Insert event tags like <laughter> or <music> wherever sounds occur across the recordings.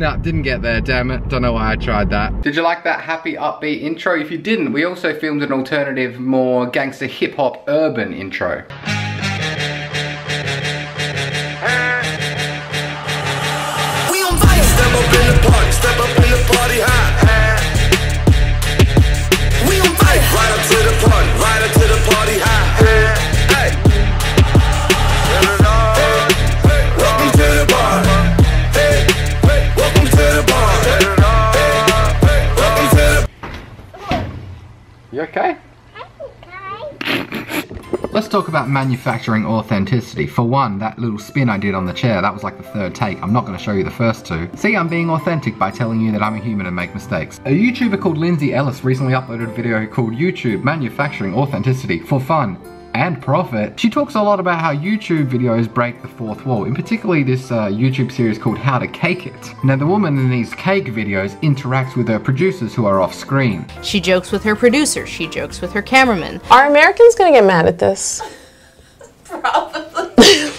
No, didn't get there, damn it. Don't know why I tried that. Did you like that happy, upbeat intro? If you didn't, we also filmed an alternative, more gangster hip-hop urban intro. We on fire. Step up in the party, step up in the party high. You okay? Let's talk about manufacturing authenticity. For one, that little spin I did on the chair, that was like the third take. I'm not going to show you the first two. See, I'm being authentic by telling you that I'm a human and make mistakes. A YouTuber called Lindsay Ellis recently uploaded a video called YouTube Manufacturing Authenticity for Fun and profit. She talks a lot about how YouTube videos break the fourth wall, in particularly this uh, YouTube series called How to Cake It. Now the woman in these cake videos interacts with her producers who are off screen. She jokes with her producer, she jokes with her cameraman. Are Americans gonna get mad at this? <laughs> Probably.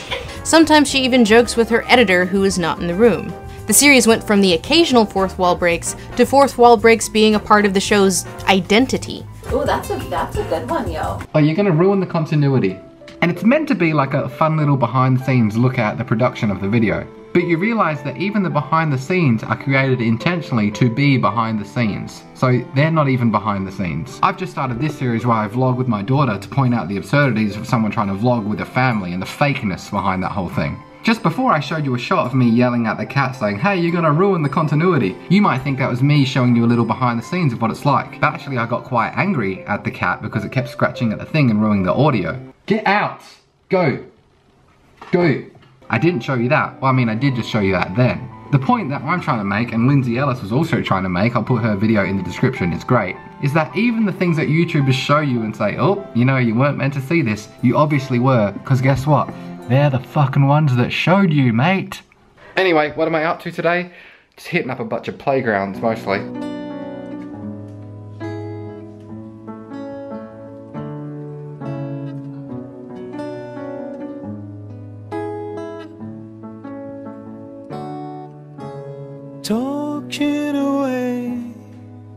Sometimes she even jokes with her editor who is not in the room. The series went from the occasional fourth wall breaks to fourth wall breaks being a part of the show's identity. Ooh, that's a that's a good one, yo. Oh, you're gonna ruin the continuity. And it's meant to be like a fun little behind the scenes look at the production of the video. But you realize that even the behind the scenes are created intentionally to be behind the scenes. So they're not even behind the scenes. I've just started this series where I vlog with my daughter to point out the absurdities of someone trying to vlog with a family and the fakeness behind that whole thing. Just before I showed you a shot of me yelling at the cat saying, hey, you're gonna ruin the continuity, you might think that was me showing you a little behind the scenes of what it's like. But actually I got quite angry at the cat because it kept scratching at the thing and ruining the audio. Get out! Go! Go! I didn't show you that. Well, I mean, I did just show you that then. The point that I'm trying to make, and Lindsay Ellis was also trying to make, I'll put her video in the description, it's great, is that even the things that YouTubers show you and say, oh, you know, you weren't meant to see this, you obviously were, because guess what? They're the fucking ones that showed you, mate. Anyway, what am I up to today? Just hitting up a bunch of playgrounds, mostly. Talking away.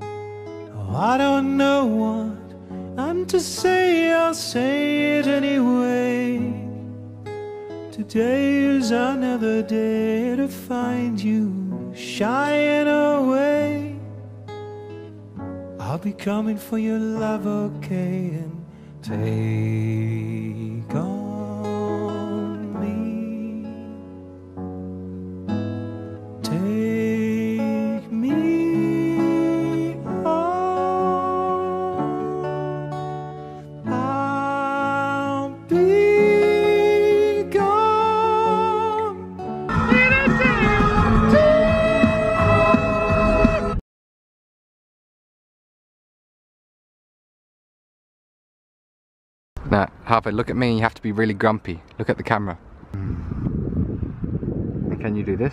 Oh, I don't know what I'm to say, I'll say it anyway. Today is another day to find you shying away. I'll be coming for your love, okay, and take Now, Harper, look at me, you have to be really grumpy. Look at the camera. Can you do this?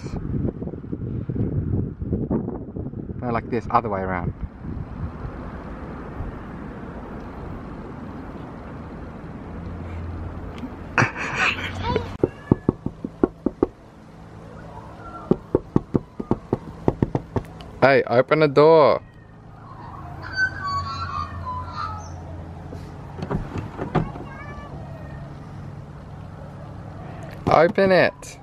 No, like this, other way around. <laughs> hey, open the door. Open it.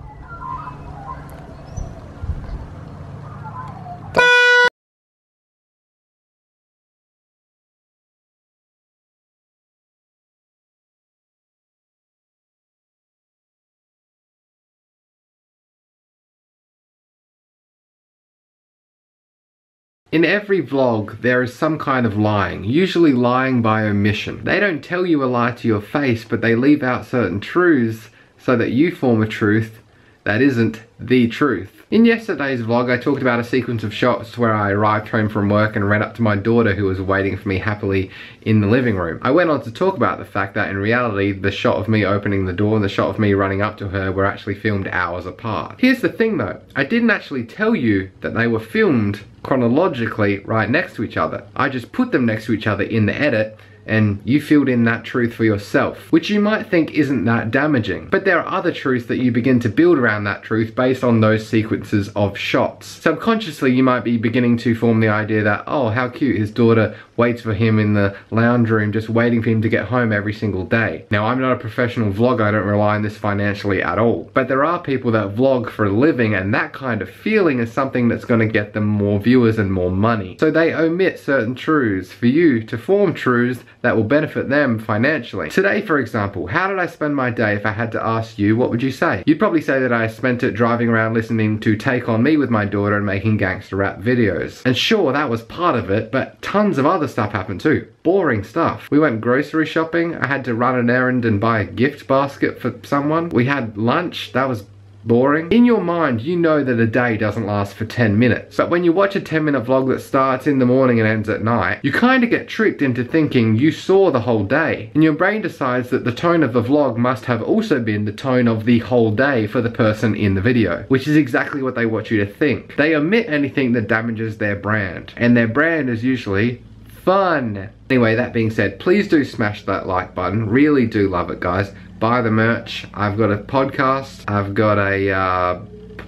In every vlog, there is some kind of lying, usually lying by omission. They don't tell you a lie to your face, but they leave out certain truths so that you form a truth that isn't the truth. In yesterday's vlog, I talked about a sequence of shots where I arrived home from work and ran up to my daughter who was waiting for me happily in the living room. I went on to talk about the fact that in reality, the shot of me opening the door and the shot of me running up to her were actually filmed hours apart. Here's the thing though, I didn't actually tell you that they were filmed chronologically right next to each other. I just put them next to each other in the edit and you filled in that truth for yourself, which you might think isn't that damaging. But there are other truths that you begin to build around that truth based on those sequences of shots. Subconsciously, you might be beginning to form the idea that, oh, how cute, his daughter waits for him in the lounge room, just waiting for him to get home every single day. Now, I'm not a professional vlogger, I don't rely on this financially at all. But there are people that vlog for a living, and that kind of feeling is something that's going to get them more viewers and more money. So they omit certain truths for you to form truths that will benefit them financially. Today, for example, how did I spend my day if I had to ask you, what would you say? You'd probably say that I spent it driving around listening to Take On Me with my daughter and making gangster rap videos. And sure, that was part of it, but tons of other stuff happened too. Boring stuff. We went grocery shopping, I had to run an errand and buy a gift basket for someone. We had lunch, that was boring. In your mind, you know that a day doesn't last for 10 minutes. But when you watch a 10 minute vlog that starts in the morning and ends at night, you kind of get tricked into thinking you saw the whole day. And your brain decides that the tone of the vlog must have also been the tone of the whole day for the person in the video, which is exactly what they want you to think. They omit anything that damages their brand. And their brand is usually fun. Anyway, that being said, please do smash that like button. Really do love it, guys. Buy the merch. I've got a podcast. I've got a uh,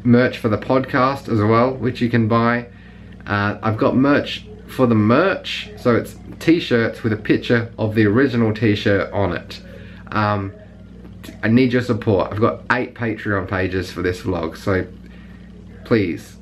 merch for the podcast as well, which you can buy. Uh, I've got merch for the merch. So it's t-shirts with a picture of the original t-shirt on it. Um, I need your support. I've got eight Patreon pages for this vlog, so please